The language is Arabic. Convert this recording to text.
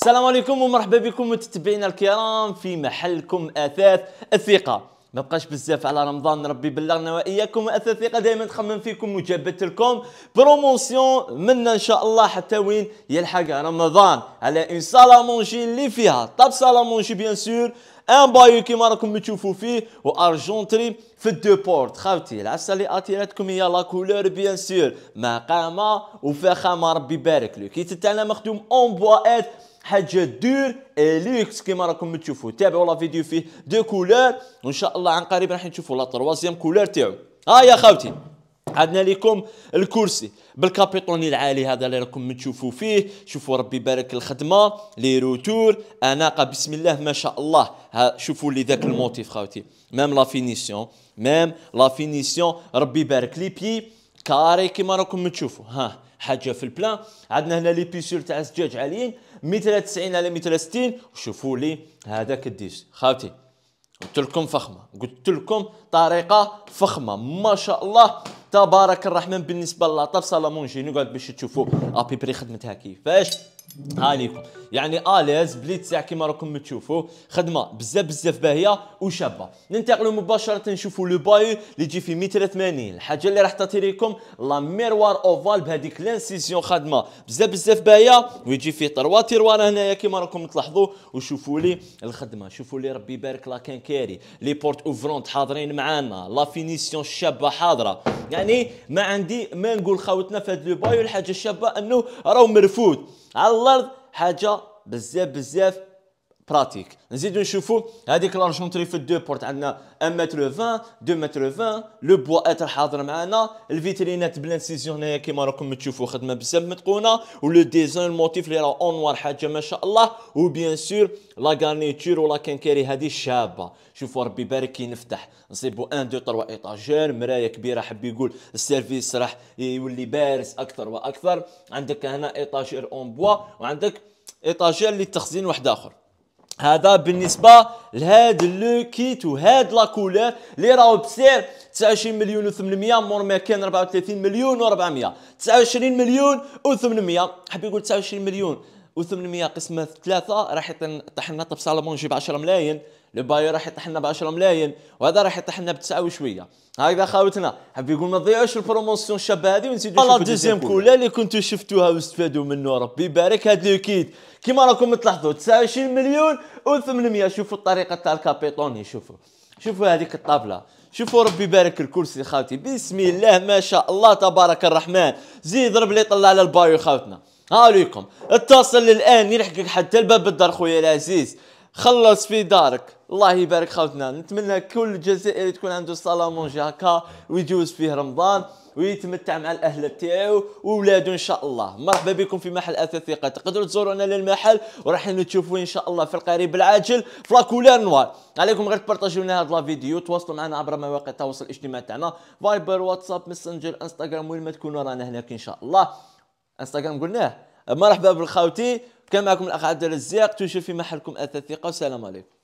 السلام عليكم ومرحبا بكم متتبعينا الكرام في محلكم آثاث الثقة. ما بقاش بزاف على رمضان ربي بلغنا وإياكم. واثاث الثقة دائما تخمم فيكم وجابت لكم promotion منا إن شاء الله حتى وين يلحق رمضان. على un salle à manger اللي فيها. table salle à manger bien sûr un bahut كيما راكم تشوفوا فيه و argenterie في ال deux portes خاوتي العسل اللي اتيراتكم هي la couleur bien sûr مقامه وفخامه ربي يبارك له kit تاعنا مخدوم en bois hêtre حاجة de luxe كيما راكم تشوفوا تابعوا la vidéo فيه deux couleurs وان شاء الله عن قريب راح نشوفوا la troisième couleur تاعو ها يا خاوتي عندنا لكم الكرسي. بال capitonné العالي هذا اللي راكم تشوفوا فيه شوفوا ربي يبارك الخدمة les retours. اناقه بسم الله ما شاء الله. شوفوا لي ذاك ال motif خاوتي même la finition. même la finition. ربي يبارك les pieds carrés كيما راكم تشوفوا. ها حاجة في ال blanc. عندنا هنا l'épaisseur تاع الزجاج عاليين 190 على 160 وشوفوا لي هذاك الديس. خاوتي قلت لكم فخمة. قلت لكم طريقة فخمة. ما شاء الله. تبارك الرحمن بالنسبة للاطاب سالامونجي نقعد باش تشوفوا à peu près خدمتها كيفاش هانيكم يعني à l'aise بليت ساعة كيما راكم تشوفوا خدمة بزاف بزاف باهية وشابة. ننتقلوا مباشرة نشوفوا le bahut اللي يجي في 180 الحاجة اللي راح تعطي la miroir ovale بهذيك l'incision خدمة بزاف بزاف باهية ويجي فيه trois tiroirs هنايا كيما راكم تلاحظوا وشوفوا لي الخدمة. شوفوا لي ربي يبارك la quincaillerie les portes ouvrantes حاضرين معانا. la finition الشابه حاضرة. يعني ما عندي ما نقول خاوتنا في هذا le bahut الحاجة الشابة أنه راهو مرفود على الأرض حاجة بزاف بزاف pratique نزيدو نشوفوا هذيك l'argenterie في ال deux portes عندنا 1 متر 20 2 متر 20 لو بواات حاضر معنا الفيترينات ب l'incision هنايا كيما راكم تشوفوا خدمه بزاف متقونه و le design ال motif اللي راه en noir حاجة ما شاء الله و bien sûr la garniture و la quincaillerie هذه شابه شوفوا ربي يبارك كي نفتح نصيبوا 1 2 3 étagères مرايه كبيره حب يقول ال service راح يولي بارز أكثر وأكثر عندك هنا étagère en bois وعندك étagère للتخزين واحد اخر هذا بالنسبة لهاد le kit وهاد la couleur اللي راهو بسعر 29 مليون و800 مور ما كان 34 مليون و400 29 مليون و800 حاب يقول 29 مليون و800 قسمة ثلاثة؟ راح يطيح لنا table salle à manger ب 10 ملايين. le bahut راح يطيح لنا ب 10 ملايين وهذا راح يطيح لنا بتسعة وشوية. هكذا خاوتنا حاب يقول ما تضيعوش ال promotion الشابه هذه ونزيدوا نشوفوا ال deuxième couleur اللي كنتوا شفتوها واستفادوا منه ربي يبارك. هاد le kit كيما راكم تلاحظوا 29 مليون و800 شوفوا الطريقة تاع ال capitonné شوفوا. شوفوا هذيك الطابلة. شوفوا ربي يبارك الكرسي خاوتي. بسم الله ما شاء الله تبارك الرحمن. زيد ضرب لي طلع على ال bahut خاوتنا. عليكم. اتصل الان يلحقك حتى الباب الدار خويا العزيز. خلص في دارك. الله يبارك خوتنا. نتمنى كل جزائري تكون عنده salle à manger هكا ويجوز فيه رمضان ويتمتع مع الأهل تاعو وولادو إن شاء الله. مرحبا بكم في محل اثاث ثقه تقدروا تزورونا للمحل وراح نتشوفوا إن شاء الله في القريب العاجل في la couleur noire. عليكم غير تبارطاجيو لنا هذا الفيديو تواصلوا معنا عبر مواقع التواصل الاجتماعي تاعنا. فايبر واتساب ماسنجر إنستغرام وين ما تكونوا رانا هناك إن شاء الله. إنستغرام قلناه مرحبا بالخاوتي. كان معكم الأخ عبد الرزاق. toujours في محلكم اثاث ثقه والسلام عليكم.